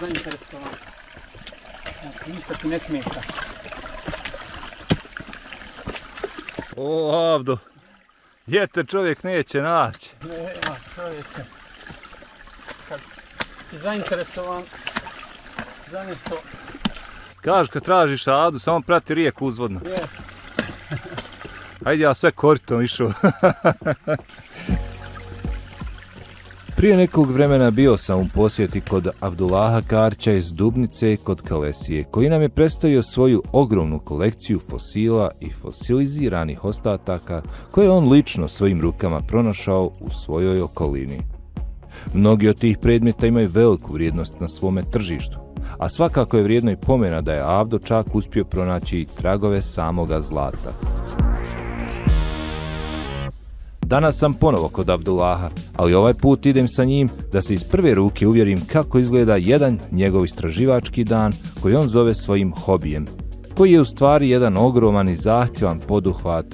zainteresovan. Znači, ništa ti ne smeta. O, Avdo, gdje te čovjek neće naći? Nema čovječe. Kad si zainteresovan za nešto, Kaži kad tražiš Avdu, samo prati rijeku uzvodno. Ajde ja sve koritom išao. Prije nekog vremena bio sam u posjeti kod Abdullaha Karća iz Dubnice kod Kalesije, koji nam je predstavio svoju ogromnu kolekciju fosila i fosiliziranih ostataka koje on lično svojim rukama pronašao u svojoj okolini. Mnogi od tih predmeta imaju veliku vrijednost na svome tržištu, a svakako je vrijedno i pomena da je Avdo čak uspio pronaći tragove samoga zlata. Danas sam ponovo kod Abdullaha, ali ovaj put idem sa njim da se iz prve ruke uvjerim kako izgleda jedan njegov istraživački dan koji on zove svojim hobijem, koji je u stvari jedan ogroman i zahtjevan poduhvat,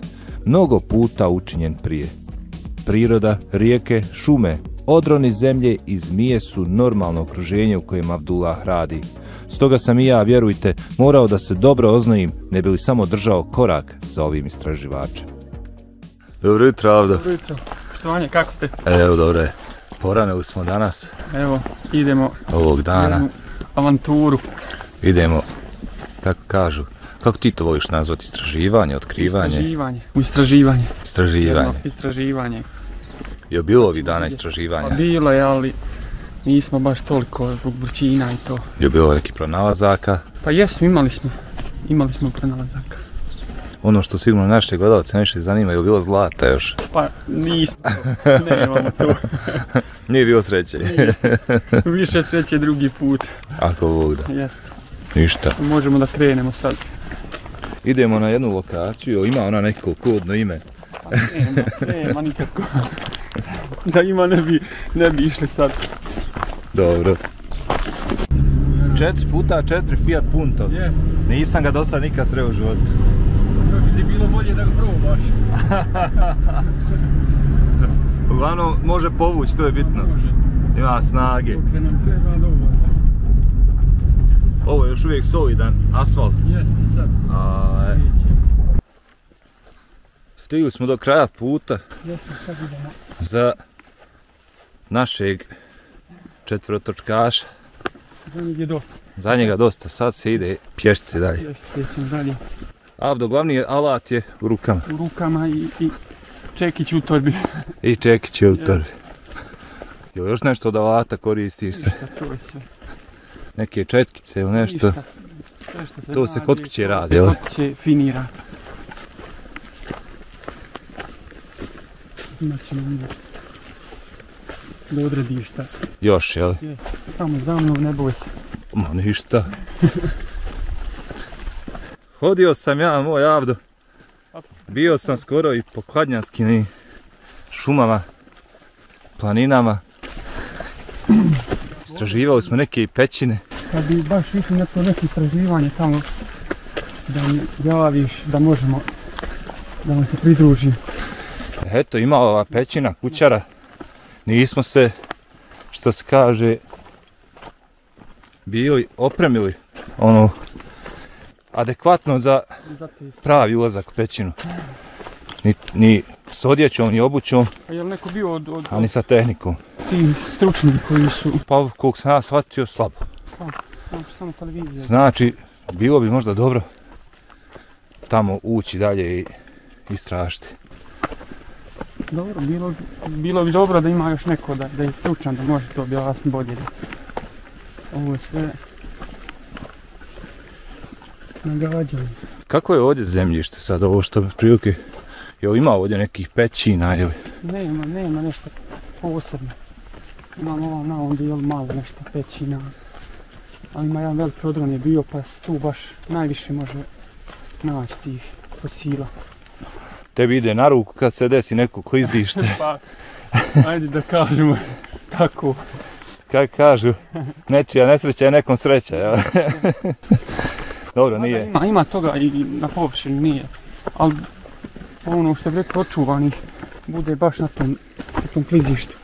mnogo puta učinjen prije. Priroda, rijeke, šume, odroni zemlje i zmije su normalno okruženje u kojem Abdullah radi. Stoga sam i ja, vjerujte, morao da se dobro oznojim, ne bi li samo držao korak sa ovim istraživačem. Dobro jutro, Avdo. dobro jutro. Poštovanje, kako ste? Evo, dobro je. Poranili smo danas, Evo, idemo ovog dana. jednu avanturu. Idemo, tako kažu. Kako ti to voliš nazvati? Istraživanje, otkrivanje, Istraživanje. U istraživanje. istraživanje. Jedno istraživanje. Je bilo ovih dana Pa istraživanja? bilo je, ali nismo baš toliko zbog vrućina i to. Je bilo neki pronalazaka? Pa jesmo, imali smo. Imali smo pronalazaka. Ono što sigurno naše gledalce najviše zanima, je bilo zlata još? Pa nismo. Nemamo to. Nije bilo sreće. Više sreće drugi put. Ako Bog da. Jeste. Ništa. Možemo da krenemo sad. Idemo na jednu lokaciju, ima ona neko kodno ime. Pa nema, nema nikako. Da ima ne bi, ne bi išli sad. Dobro. 4 puta 4 Fiat Punto. Jeste. Nisam ga do sad nikad sreo u životu. Još bi ti bilo bolje da ga probaš. Uglavnom, može povući, to je bitno. Ima snage. Dok nam treba dovoljno. Ovo je još uvijek solidan asfalt. Jeste sad. A, e, stigli smo do kraja puta Jeste sad idemo. za našeg četvrtočkaša. Za je dosta. Za njega dosta, sad se ide pješci dalje. Slijedećem dalje. Avdo, glavni alat je u rukama. U rukama i, i čekić u torbi. I čekić je u torbi. Jel još nešto od alata koristiš? Ništa, to je sve. Neke četkice ili nešto? Ništa. Sve što se To se kod kuće radi, jel? Kod kuće finira. Imat ćemo mi do odredišta. Još, jel? Je, samo za mnom, ne boj se. Ma ništa. Hodio sam ja, moj Avdo. Bio sam skoro i po kladnjanskim šumama, planinama. Istraživali smo neke i pećine. Kad bi baš išli na to neko istraživanje tamo, da mi javiš da možemo da vam se pridružim. Eto, ima ova pećina, kućara. Nismo se, što se kaže, bili opremili ono adekvatno za pravi ulazak u pećinu. Ni, ni s odjećom, ni obućom, A je li neko bio od, od, a ni sa tehnikom. tih stručnih koji su Pa koliko sam ja shvatio, slabo. znači, samo televizija? Znači, bilo bi možda dobro tamo ući dalje i istražiti. Dobro, bilo, bi- bilo bi dobro da ima još neko da, da je stručan, da može to objasniti bolje. Ovo je sve nagađanje. Kako je ovdje zemljište sad, ovo što prilike, jel ima ovdje nekih pećina ili? Nema, nema nešto posebno. Imamo ovom na ovom dijelu malo nešto pećina. Ali ima jedan veliki odron je bio pa tu baš najviše može naći tih fosila. Tebi ide na ruku kad se desi neko klizište. Pa, ajde da kažemo tako. Kako kažu, nečija nesreća je nekom sreća, jel? Dobro, nije. Ima, ima toga i na površini nije. Ali ono što je rekao očuvanih bude baš na tom, na tom klizištu.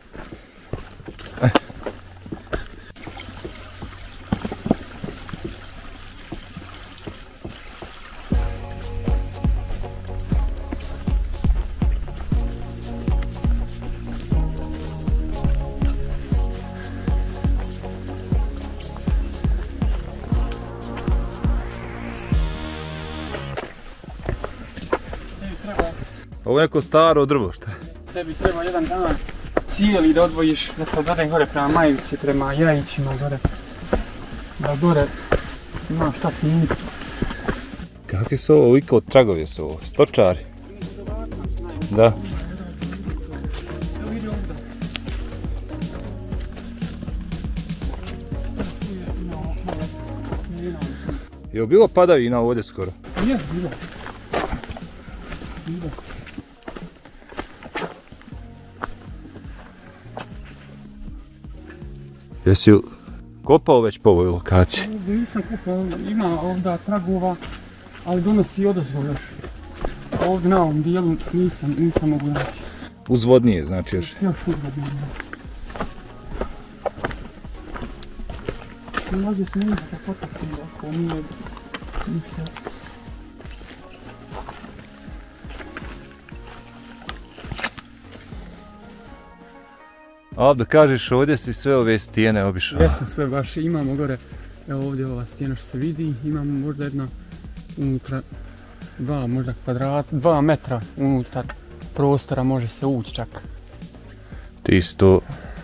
Neko staro drvo, šta? tebi treba jedan dan cijeli da odvojiš, da se odvede gore prema Majici, prema Jajićima gore. Da gore ima šta snimiti. Kakvi su ovo, iko tragovi su ovo, stočari. Da. Je li bilo padavina ovdje skoro? Je, bilo. Bilo. Jesi kopao već po ovoj lokaciji? Nisam kupao, ima ovdje tragova, ali donosi odozvo još. Ovdje na ovom dijelu nisam, nisam mogu naći. Uzvodnije, znači još. Još uzvodno. Mlađe se ne može da potakne, ako nije ništa. A da kažeš, ovdje si sve ove stijene obišao. Jesam sve baš, imamo gore, evo ovdje ova stijena što se vidi, imamo možda jedno unutra dva možda kvadrata, dva metra unutar prostora može se ući čak. Ti si to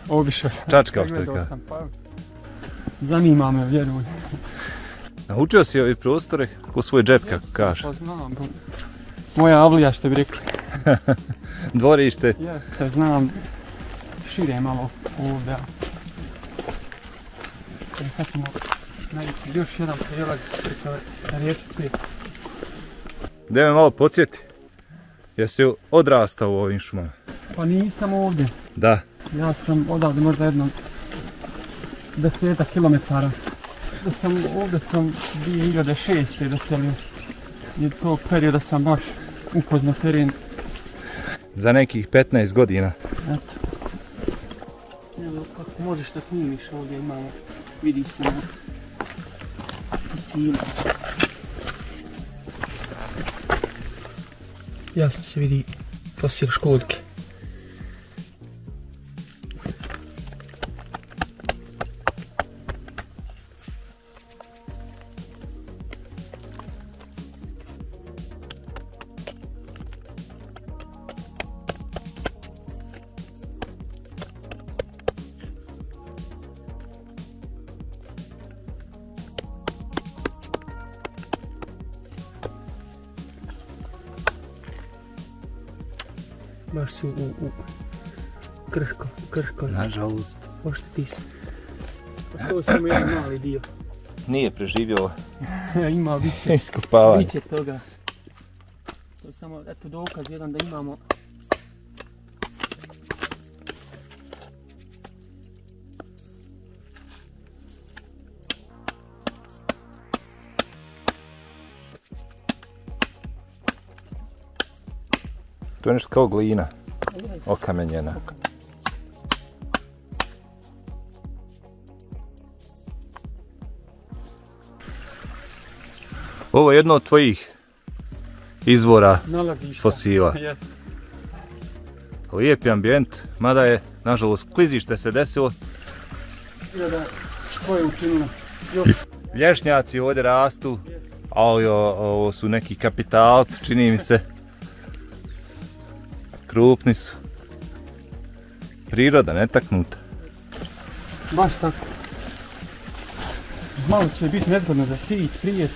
Obišao sam. Čačkao što pregledao ka. sam, pa zanima me, vjeruj. Naučio si ove prostore ko svoj džep, kako kaže. Pa znam, bro. moja avlija što bi rekli. Dvorište. Jeste, znam šire malo ovdje. E, sad ćemo naći još jedan prijelaz preko riječice. Da me malo podsjeti. Jesi odrastao u ovim šumama? Pa nisam ovdje. Da. Ja sam odavde možda jedno deseta kilometara. Da sam ovdje sam 2006. doselio. I tog perioda sam baš upoznao teren. Za nekih 15 godina. Eto ako možeš da snimiš ovdje imamo. Vidi se na pisinu. Jasno se vidi fosil školjke. Nažalost. Ošteti se. To je samo jedan mali dio. Nije preživio Ima biće. iskopavanje. Biće toga. To je samo eto dokaz jedan da imamo To je nešto kao glina. Okamenjena. Ovo je jedno od tvojih izvora nalazišta. fosila. Yes. Lijepi ambijent, mada je, nažalost, klizište se desilo. Da svoje učinilo. Lješnjaci ovdje rastu, ali ovo su neki kapitalci, čini mi se. Krupni su. Priroda netaknuta. baš tako. Malo će biti nezgodno za sić, prijeć.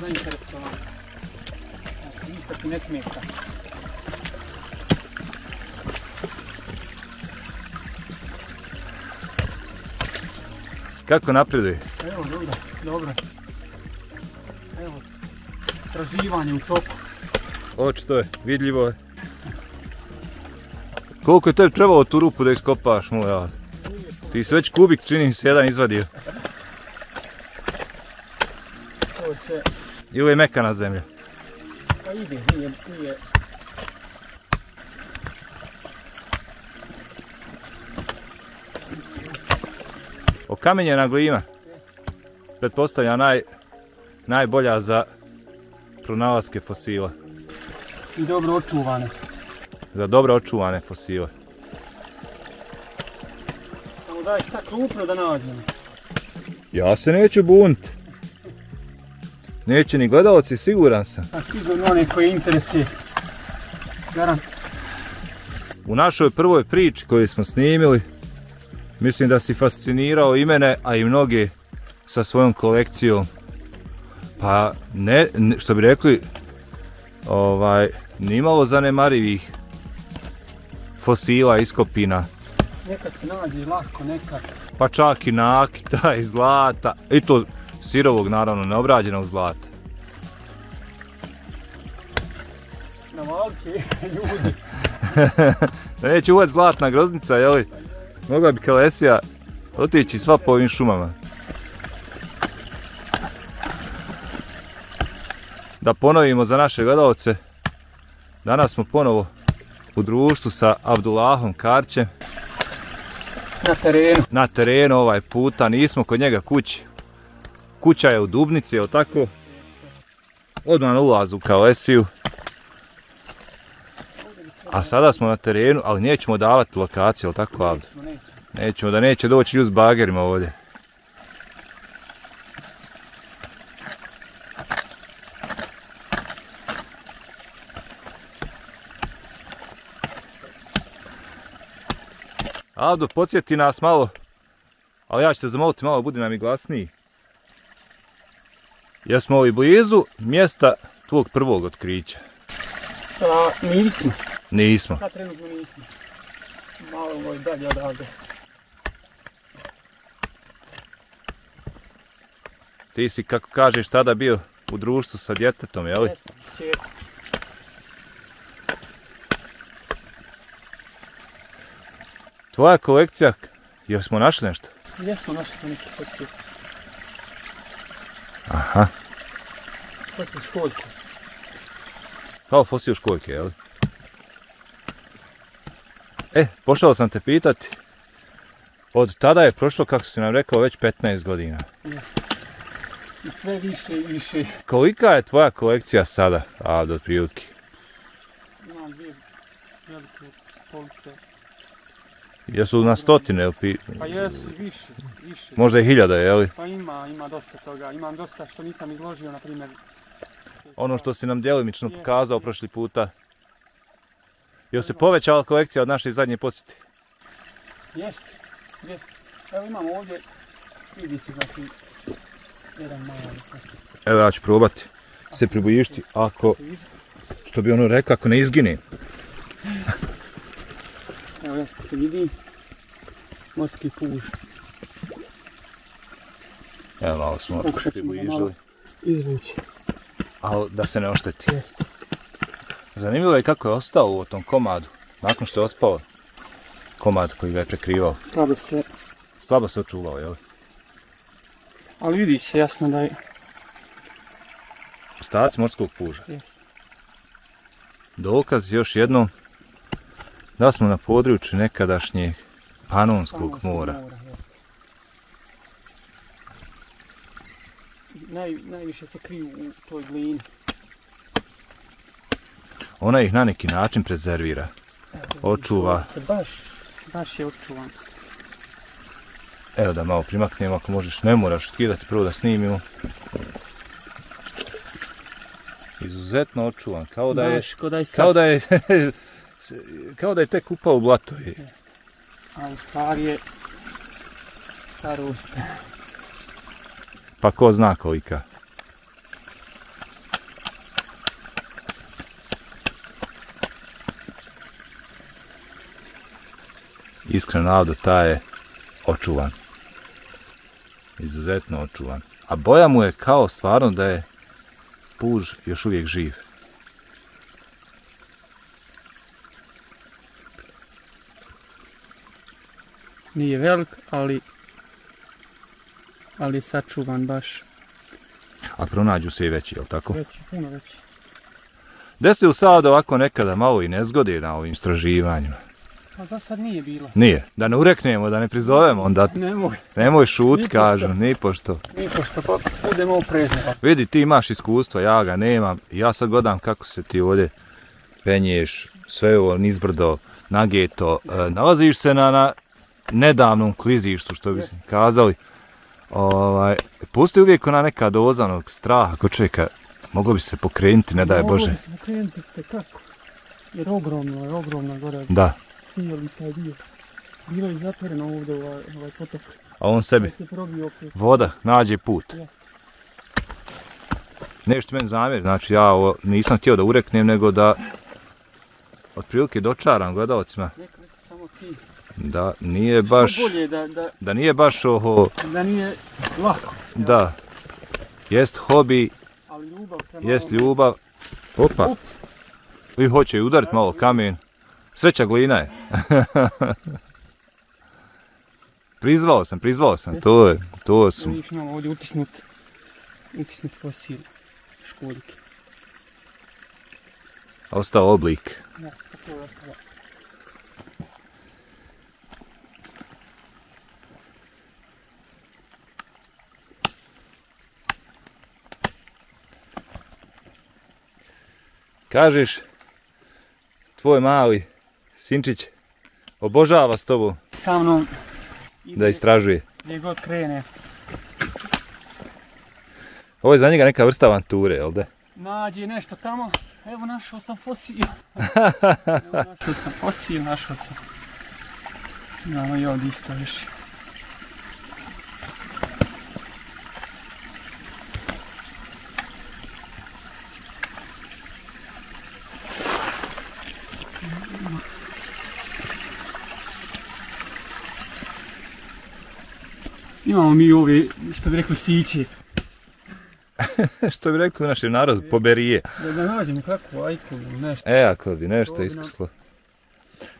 Zainteresovan. Znači, ništa ti ne smeta. Kako napreduje? Evo, dobro, dobro. Evo, traživanje u toku. Očito je, vidljivo je. Koliko je tebi trebalo tu rupu da iskopaš, moj ja? Ti si već kubik čini se jedan izvadio. To se, Ili je mekana zemlja? pa ide, nije, nije. Okamenjena glima. Pretpostavlja naj, najbolja za pronalaske fosila. I dobro očuvane. Za dobro očuvane fosile. Samo daj šta krupno da nađemo. Ja se neću bunt. Neće ni gledalci, siguran sam. A sigurno one koje interesuje. Garant. U našoj prvoj priči koju smo snimili, mislim da si fascinirao i mene, a i mnoge sa svojom kolekcijom. Pa ne, ne što bi rekli, ovaj, nimalo zanemarivih fosila iskopina. Nekad se nađe lako, nekad. Pa čak i nakita i zlata. I to sirovog, naravno, neobrađenog zlata. Na valke ljudi. Da neće uvat zlatna groznica, jeli? Mogla bi Kalesija otići sva po ovim šumama. Da ponovimo za naše gledalce. Danas smo ponovo u društvu sa Abdullahom Karćem Na terenu. na terenu ovaj puta. Nismo kod njega kući. Kuća je u Dubnici, jel tako? Odmah na ulazu kao Esiju. A sada smo na terenu, ali nećemo davati lokaciju, jel tako, Avdo? Nećemo da neće doći ljudi s bagerima ovdje. Avdo, podsjeti nas malo, ali ja ću te zamoliti malo, budi nam i glasniji. Jesmo li blizu mjesta tvog prvog otkrića? A, nismo. Nismo. Sad trenutno nismo. Malo ovo je dalje odavde. Ti si, kako kažeš, tada bio u društvu sa djetetom, jel? Jesam. Tvoja kolekcija, jel smo našli nešto? Jesmo našli smo neki fosil. Su školjke. Kao fosil školjke, jel? E, pošao sam te pitati. Od tada je prošlo, kako si nam rekao, već 15 godina. I sve više i više. Kolika je tvoja kolekcija sada, a do prilike? Imam dvije velike police. Jesu na stotine, jel pi... Pa jesu, više, više. možda i hiljada, jel? Pa ima, ima dosta toga. Imam dosta što nisam izložio, na primjer. Ono što si nam djelimično Jeste, pokazao jeste. prošli puta. Jel se povećala kolekcija od naše zadnje posjete? Jeste, jeste. Evo imamo ovdje, vidi se znači, jedan fosil. Evo ja ću probati se približiti, ako, što bi ono rekao, ako ne izgine. Evo jasno se vidi. Morski puž. Evo malo smo malo. približili, Izvući. Ali da se ne ošteti. Zanimljivo je kako je ostao u tom komadu, nakon što je otpao komad koji ga je prekrivao. Slabo se, Slabo se očuvao, jel? ali vidi se jasno da je. Ostaci morskog puža. Dokaz još jednom da smo na području nekadašnjeg Panonskog Panonskog mora. jeste. Naj, najviše se kriju u toj glini. Ona ih na neki način prezervira. Evo, Očuva. Se baš, baš je očuvan. Evo da malo primaknemo, ako možeš, ne moraš skidati prvo da snimimo. Izuzetno očuvan, kao da je, ko da je kao da je, kao da je tek upao u blato. je. A u stvari je starost pa ko zna kolika. Iskreno, navdo ta je očuvan. Izuzetno očuvan. A boja mu je kao stvarno da je puž još uvijek živ. Nije velik, ali ali je sačuvan baš A pronađu se i veći, je li tako? veći, puno veći. Gde se u sad ovako nekada malo i nezgodi na ovim istraživanjima? Pa za sad nije bilo. Nije. Da ne ureknemo, da ne prizovemo, onda Nemoj, nemoj šut, Ni kažu, pošto. ni pošto. ni pošto, pa budemo oprezni. Vidi, ti imaš iskustva, ja ga nemam. Ja sad gledam kako se ti ovdje penješ, sve ovo nizbrdo, nageto. E, nalaziš se na, na nedavnom klizištu, što bi Jeste. kazali. Ovaj, pusti uvijek ona neka doza onog straha kod čovjeka. Moglo bi se pokrenuti, ne daj Bože. Mogu se pokrenuti te kako. Jer ogromno je, ogromno gore. Da, Cijeli taj dio. Bilo je zatvoreno ovdje ovaj, ovaj potok. a on sebi. Se probio opet. Voda, nađe put. Jeste. Nešto meni zamjer, znači ja ovo nisam htio da ureknem, nego da otprilike dočaram gledalcima Neka, neka, samo ti. Da nije baš, bolje da, da, da nije baš ovo, da nije lako. da, jest hobi, Ali ljubav jest ljubav. Opa, Up. i hoće i udarit malo kamen. Sreća glina je. prizvao sam, prizvao sam, to je, to sam. Vidiš imamo ovdje utisnut, utisnut fosil školjke. Ostao oblik. Tako je ostalo. Kažeš, tvoj mali sinčić obožava s tobom Sa mnom da istražuje. gdje god krene. Ovo je za njega neka vrsta avanture, jel da? Nađe nešto tamo, evo našao sam fosil. evo našao sam fosil, našao sam. Imamo i ovdje isto više. Imamo mi ove, što bi rekli, siće. Što bi rekli u našem narodu, poberije. Da, da nađemo kakvu ajku ili nešto. E, ako bi nešto To bi iskrslo.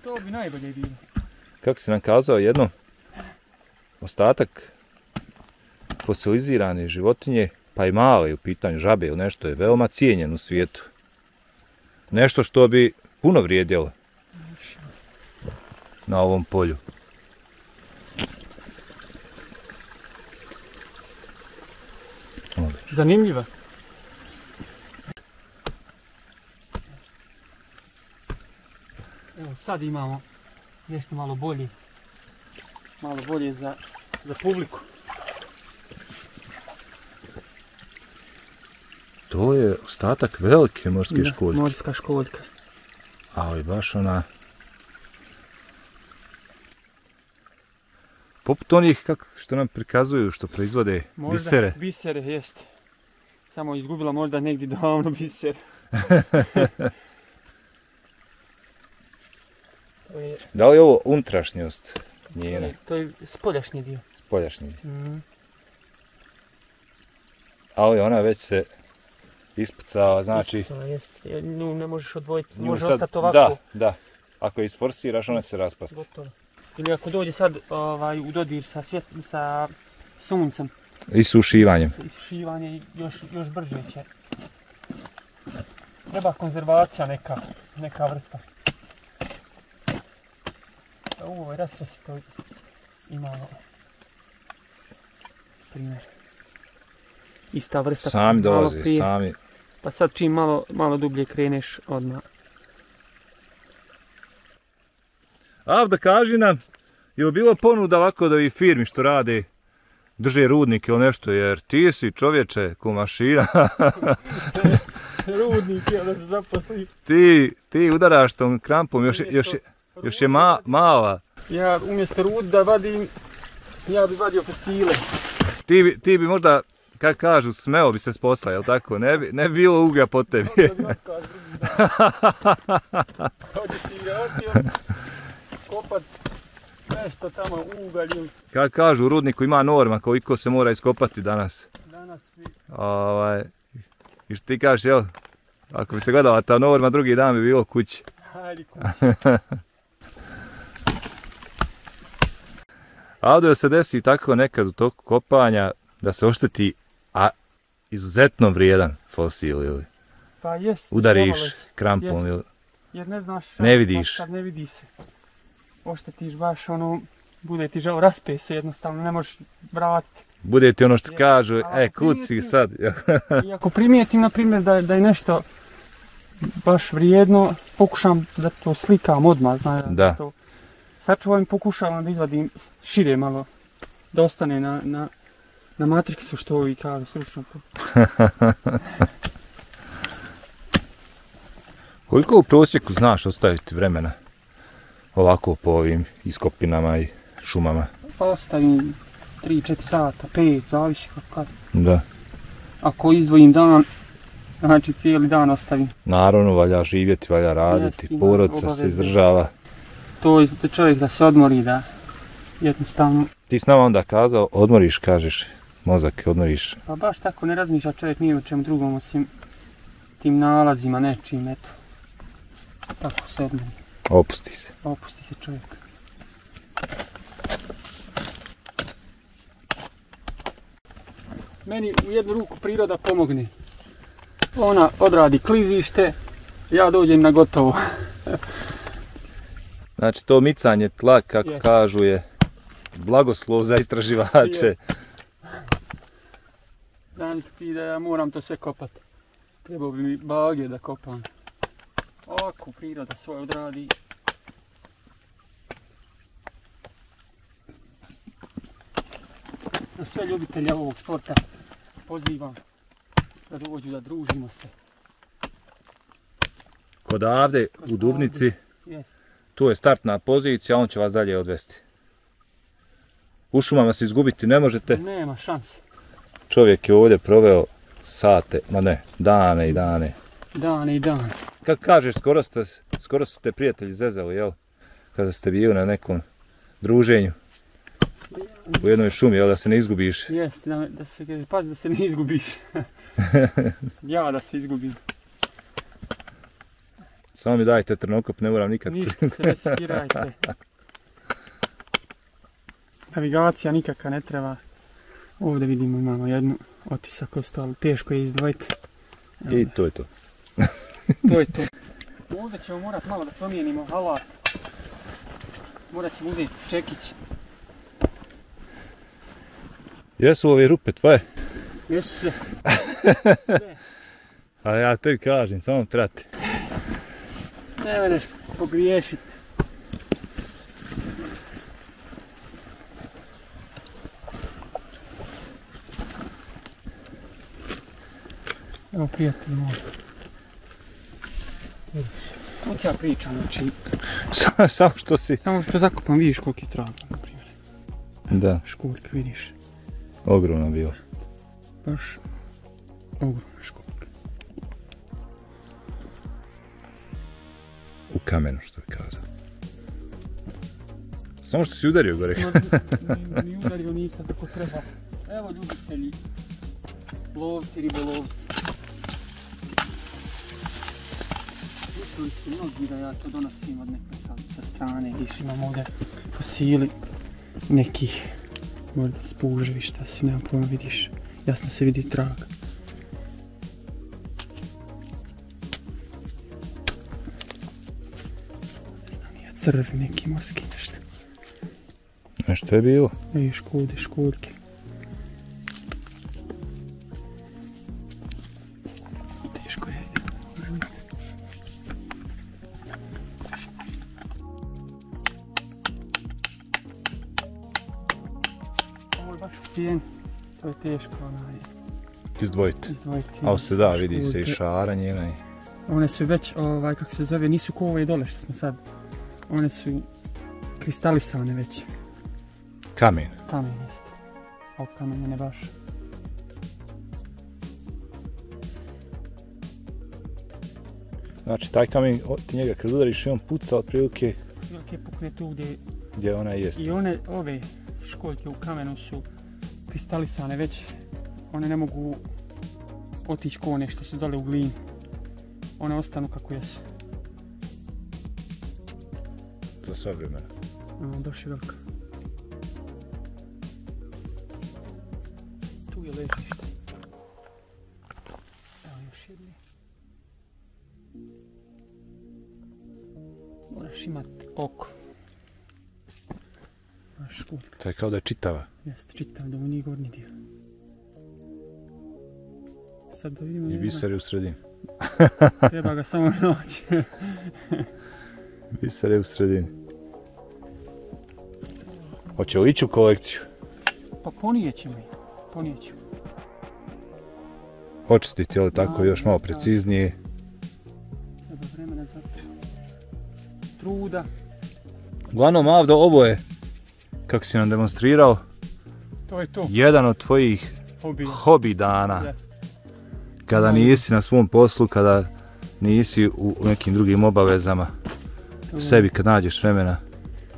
To bi najbolje bilo. Kako si nam kazao, jedno ostatak fosilizirane životinje, pa i male u pitanju žabe ili nešto je veoma cijenjen u svijetu. Nešto što bi puno vrijedjelo na ovom polju. Zanimljiva. Evo sad imamo nešto malo bolje. Malo bolje za, za publiku. To je ostatak velike morske Da, školjke, Morska školjka. ali baš ona... Poput onih kako, što nam prikazuju, što proizvode Možda bisere. Bisere, jest. Samo izgubila možda negdje davno biser. to, je, Da li je ovo unutrašnjost to, njena, je, to je spoljašnji dio. spoljašnji? Mm. Ali ona već se ispucala, znači... To jest. Nju ne možeš odvojiti, nju može sad- ostati ovako. Da, da. Ako je isforsiraš, ona će se raspasti. Gotovo. Ili ako dođe sad ovaj, u dodir sa, svjet, sa suncem, I sušivanjem. sa isušivanje još, još brže će. Treba konzervacija neka, neka vrsta. U ovoj rastresi to imamo. Primjer. Ista vrsta. Sami malo dolaze, prije. sami. Pa sad čim malo, malo dublje kreneš odmah. Avda, kaži nam, je li bilo ponuda ovako od ovih firmi što rade, drže rudnik ili nešto, jer ti si čovječe ko mašina, Rudnik je da se zaposli. ti, ti udaraš tom krampom, još, još, još je ma, mala. Ja umjesto rud da vadim, ja bi vadio fosile. Ti, bi- ti bi možda, kako kažu, smeo bi se s posla, jel tako? Ne bi, ne bi bilo uglja po tebi. Hoćeš ti ga kopat, nešto tamo ugalj Kad kažu u rudniku ima norma koliko se mora iskopati danas. danas vi... Ovaj, I što ti kažeš, jel? Ako bi se gledala ta norma, drugi dan bi bilo kući. Hajde kuć. Audio se desi tako nekad u toku kopanja da se ošteti, a izuzetno vrijedan fosil ili Pa jest. udariš krampom Jest. ili Jer ne znaš Ne vidiš. Sad ne vidi se. Oštetiš baš ono, bude ti žao, raspe se jednostavno, ne možeš vratiti. bude ti ono što Je. kažu, e, primijetim- sad? I ako primijetim, na primjer, da, da je nešto baš vrijedno, pokušam da to slikam odmah, znaš, Da. to sačuvam i pokušavam da izvadim šire malo, da ostane na, na, na matriksu što ovi kažu stručno. to. Koliko u prosjeku znaš ostaviti vremena ovako po ovim iskopinama i šumama? Pa ostavim 3-4 sata, 5, zavisi kako kad. Da. Ako izdvojim dan, znači cijeli dan ostavim. Naravno, valja živjeti, valja raditi, porodica se izdržava. To je da čovjek da se odmori, da jednostavno, Ti s nama onda kazao, odmoriš, kažeš, mozak, odmoriš. pa baš tako ne razmišlja čovjek nije o čem drugom osim tim nalazima, nečim, eto. Tako se odmori, Opusti se. opusti se čovjek. Meni u jednu ruku priroda pomogne. Ona odradi klizište, ja dođem na gotovo. Znači, to micanje tla, kako Jest. kažu, je blagoslov za istraživače. Jest. Danas ti da ja moram to sve kopat. Trebao bi mi bage da kopam. Ovako priroda svoje odradi. Na sve ljubitelje ovog sporta pozivam da dođu da družimo se. Kod Avde, Kod u Dubnici, tu je startna pozicija, on će vas dalje odvesti. U šumama se izgubiti ne možete. Nema šanse. Čovjek je ovdje proveo sate, ma ne, dane i dane. Dan i dan. Kako kažeš, skoro, ste, skoro su te prijatelji zezali, jel? Kada ste bili na nekom druženju u jednoj šumi, jel, da se ne izgubiš. Jest, da, da se kaže, pazi da se ne izgubiš. ja da se izgubim. Samo mi dajte trnokop, ne moram nikad. Ništa se ne skirajte. Navigacija nikakva ne treba. Ovdje vidimo imamo jednu otisak ostao, ali teško je izdvojiti. I to je to. to je to. Ovdje ćemo morat malo da promijenimo alat. Morat ćemo uzeti čekić. Jesu ove rupe tvoje? Jesu sve. A ja te kažem, samo prati. Ne vedeš pogriješiti. Evo prijatelj moj. Ti ja pričam, znači, samo što si... samo što zakupam vidiš koliki je traga, na primjer. Da, Školjka, vidiš, ogromno bilo. baš ogromna školjka. U kamenu, što bi kazao. Samo što si udario gore. Ni, ni udario nisam kako treba. Evo ljubitelji, lovci, ribolovci. Mislili su mnogi da ja to donosim od neke sa, sa strane, viš imam ovdje fosili nekih možda spuževišta, si nemam pojma vidiš, jasno se vidi trag. Crvi neki morski nešto. Nešto je bilo. I škude, škuljke. Izdvojiti. izdvojiti. A se da, vidi se i šaranje. onaj. One su već, ovaj, kako se zove, nisu ko ove dole što smo sad. One su kristalisane već. Kamen. Kamen jeste. Ovo kamen ne baš. Znači, taj kamen, o, ti njega kad udariš i on puca otprilike, Velike pukne tu gdje Gdje ona jest? I one, ove školjke u kamenu su kristalisane već. One ne mogu otići ko one što su dole u glini. One ostanu kako jesu. Za sva vremena. Evo, baš je velika. Tu je ležište. Evo još jedni. Moraš imat oko. Moraš školjka. To je kao da je čitava. Jeste, čitam da mu nije gornji dio. Sad da vidimo... I biser je u sredini. Treba ga samo naći. Biser je u sredini. Hoće li ići u kolekciju? pa ponijet ćemo ih. Ponijet ćemo. Očistiti, ali tako Da, još malo preciznije. Treba vremena za. Truda. Uglavnom, Avdo, ovo je, kako si nam demonstrirao, To je to. jedan od tvojih Hobija. hobi dana. Jeste. Kada nisi na svom poslu, kada nisi u nekim drugim obavezama, sebi kad nađeš vremena.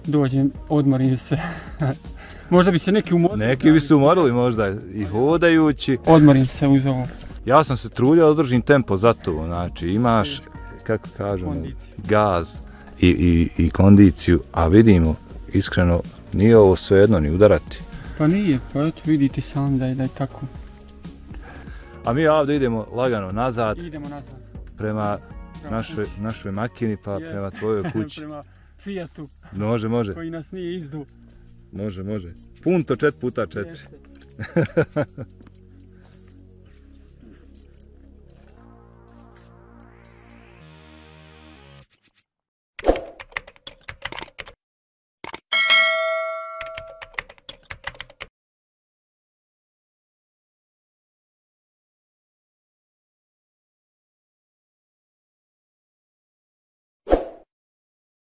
Dođem, odmorim se. Možda bi se neki umorili. Neki bi se umorili možda i hodajući. Odmorim se uz ovo. Ja sam se trudio da održim tempo za to, znači imaš, kako kažemo, Kondiciju. gaz i, i, i kondiciju, a vidimo, iskreno, nije ovo sve jedno ni udarati. Pa nije, pa eto vidite sami da je, da je tako. A mi ovdje idemo lagano nazad Idemo nazad. prema Prema našoj, kući. našoj makini pa Jeste. prema tvojoj kući. Prema Fijatu Može, može, koji nas nije izdu. može, može. Punto čet puta četiri. Jeste.